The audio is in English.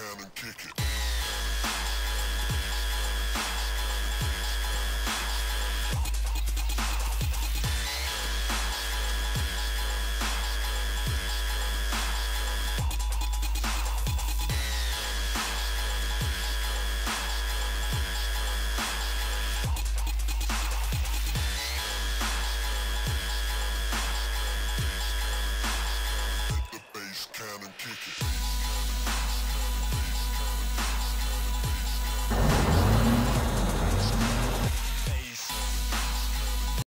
can and kick it. Let the bass cannon kick it.